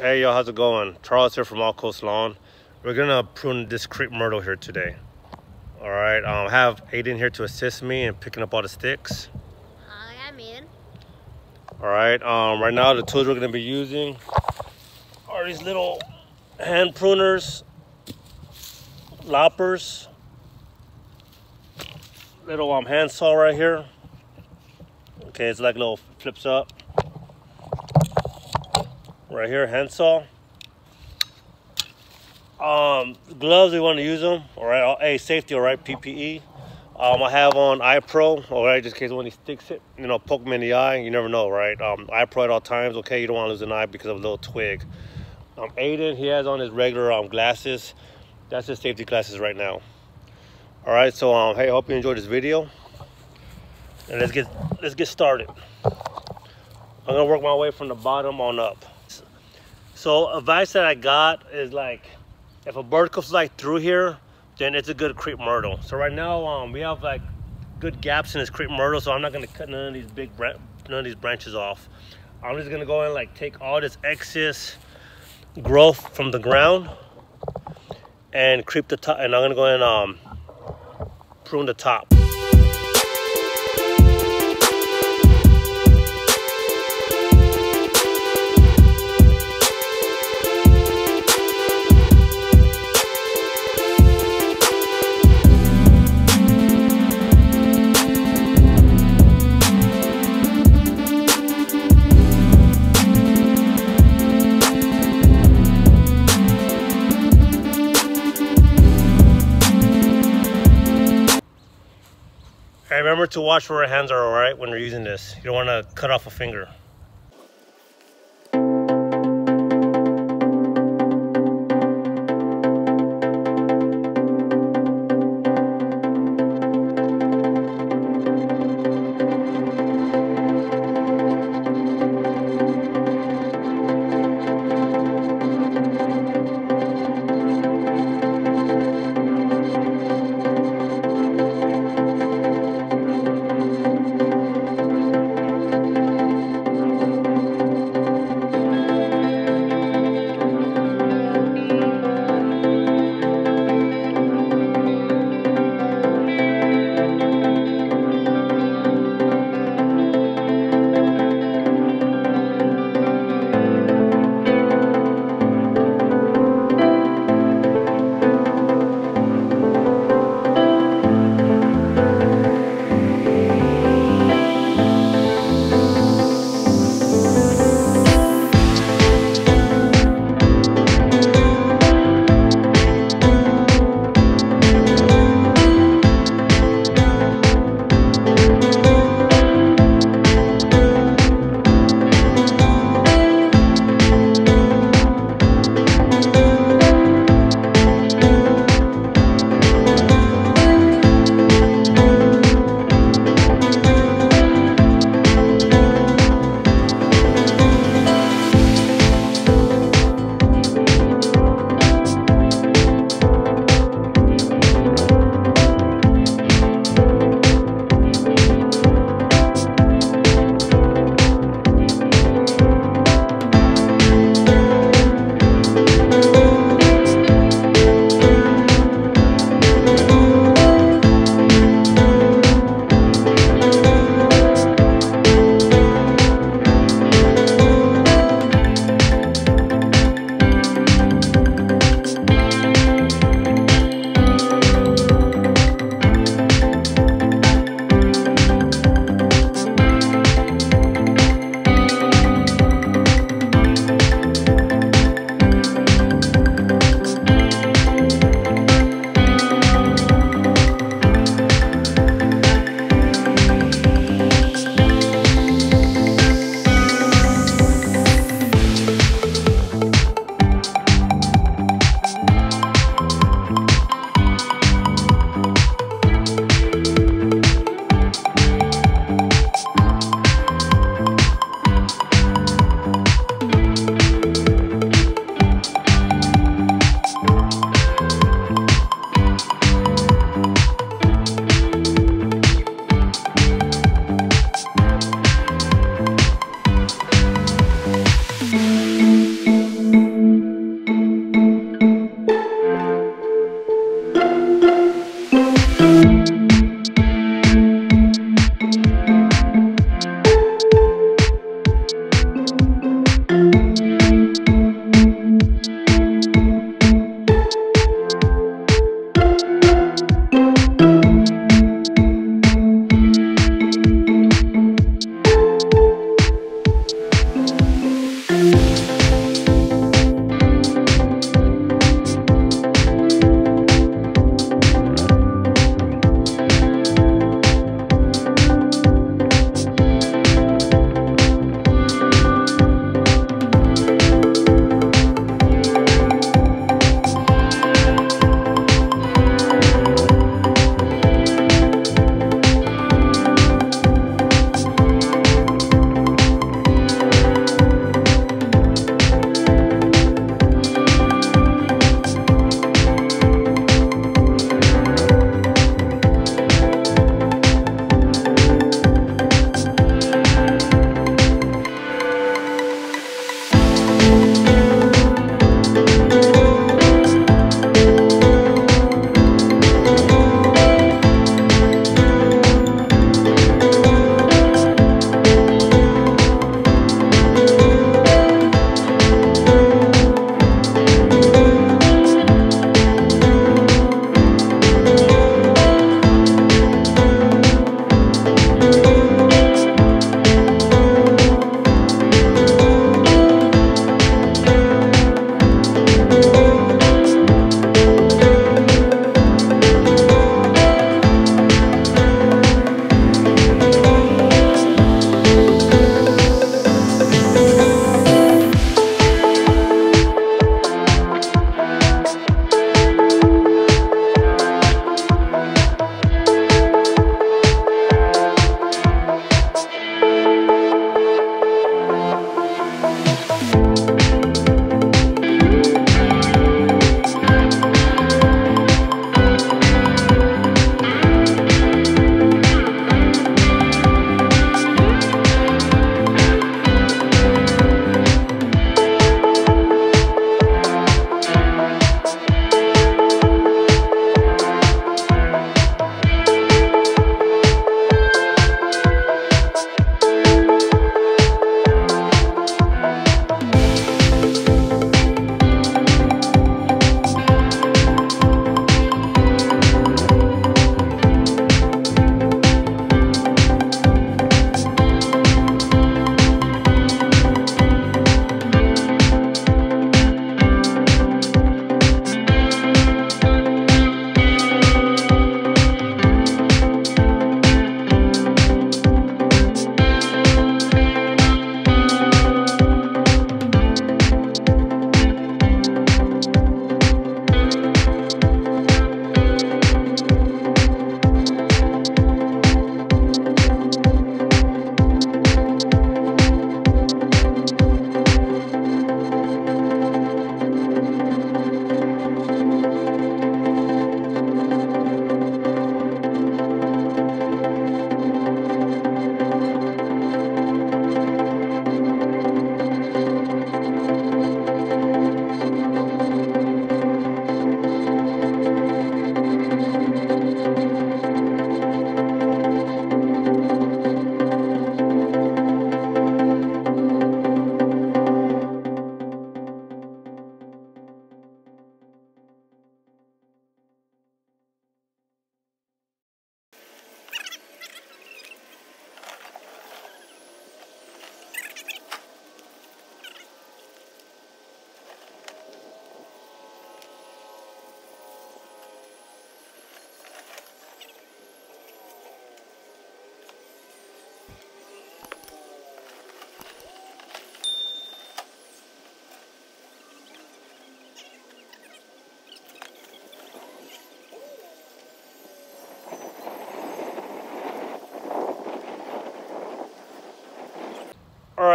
Hey y'all, how's it going? Charles here from All Coast Lawn. We're gonna prune this crepe myrtle here today. All right, um, I have Aiden here to assist me in picking up all the sticks. I am in. All right, um, right now the tools we're gonna be using are these little hand pruners, loppers, little um, hand saw right here. Okay, it's like little flips up. Right here, hand saw. Um, gloves, we want to use them. All right, hey, safety, all right, PPE. Um, I have on eye pro, all right, just in case when he sticks it, you know, poke him in the eye. You never know, right? Um, eye pro at all times, okay? You don't want to lose an eye because of a little twig. Um, Aiden, he has on his regular um, glasses. That's his safety glasses right now. All right, so um, hey, hope you enjoyed this video. And let's get let's get started. I'm gonna work my way from the bottom on up. So advice that I got is like, if a bird comes like through here, then it's a good crepe myrtle. So right now, um, we have like good gaps in this crepe myrtle, so I'm not gonna cut none of these big none of these branches off. I'm just gonna go and like take all this excess growth from the ground and creep the top, and I'm gonna go and um, prune the top. To watch where our hands are, all right, when we're using this. You don't want to cut off a finger.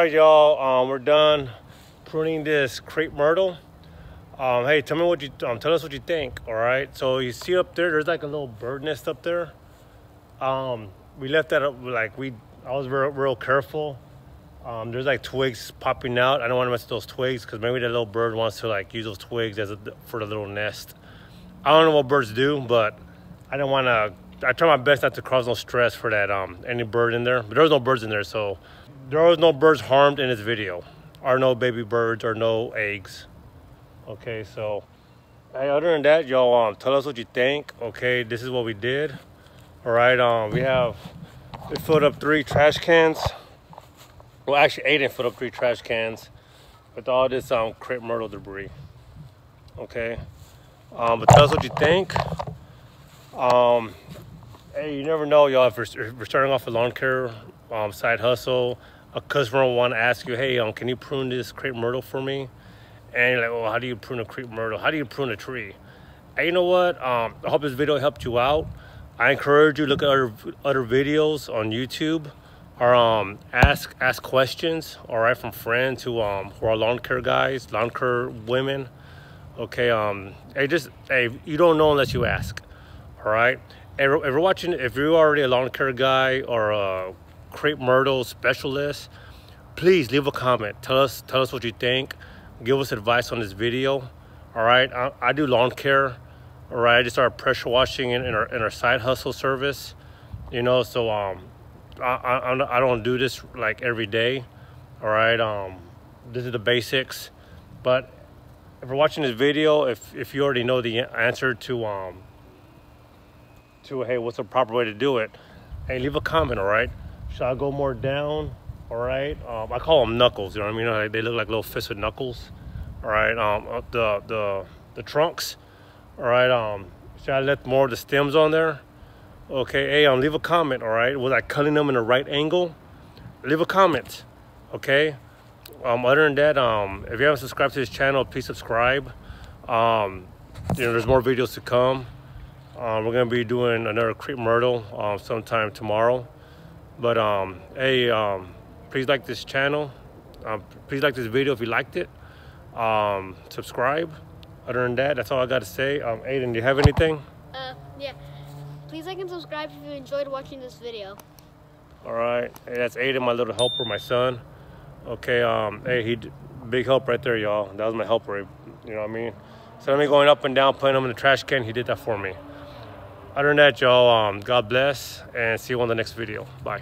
Right, y'all. Um, we're done pruning this crepe myrtle. Um, hey, tell me what you um, tell us what you think. All right. So you see up there, there's like a little bird nest up there. Um, we left that up like we. I was real, real careful. Um, there's like twigs popping out. I don't want to mess with those twigs because maybe that little bird wants to like use those twigs as a, for the little nest. I don't know what birds do, but I don't want to. I try my best not to cause no stress for that um any bird in there. But there's no birds in there, so there was no birds harmed in this video. Are no baby birds or no eggs. Okay, so hey, other than that, y'all um tell us what you think. Okay, this is what we did. All right, um we have we filled up three trash cans. Well, actually, Aiden filled up three trash cans with all this um crepe myrtle debris. Okay, um, but tell us what you think. Um, hey, you never know, y'all. If we're, if we're starting off a lawn care um, side hustle, a customer will want to ask you, hey, um, can you prune this crepe myrtle for me? And you're like, well, how do you prune a crepe myrtle? How do you prune a tree? And you know what? Um, I hope this video helped you out. I encourage you to look at other other videos on YouTube or um, ask ask questions. All right, from friends who um who are lawn care guys, lawn care women. Okay, um, hey, just hey, you don't know unless you ask. All right, if you're watching, if you're already a lawn care guy or a crepe myrtle specialist, please leave a comment. Tell us tell us what you think. Give us advice on this video. All right, I, I do lawn care. All right, I just started pressure washing in, in our in our side hustle service. You know, so um, I, I I don't do this like every day. All right, um, this is the basics. But if you're watching this video, if if you already know the answer to um to hey, what's the proper way to do it? Hey, leave a comment. All right, should I go more down? All right, um, I call them knuckles. You know what I mean? Like, they look like little fists with knuckles. All right, um, uh, the the the trunks all right, um, should I let more of the stems on there? Okay, hey, um, leave a comment, all right? Was I cutting them in the right angle? Leave a comment, okay? Um, other than that, um, if you haven't subscribed to this channel, please subscribe. Um, you know, there's more videos to come. Um, we're gonna be doing another crepe myrtle um, sometime tomorrow. But um, hey, um, please like this channel. Um, please like this video if you liked it. Um, subscribe other than that, that's all I got to say. Um, Aiden, do you have anything? Uh, yeah. Please like and subscribe if you enjoyed watching this video. All right. Hey, that's Aiden, my little helper, my son. Okay. Um. Hey, he big help right there, y'all. That was my helper. You know what I mean? So of me going up and down, putting him in the trash can. He did that for me. Other than that, y'all. Um. God bless, and see you on the next video. Bye.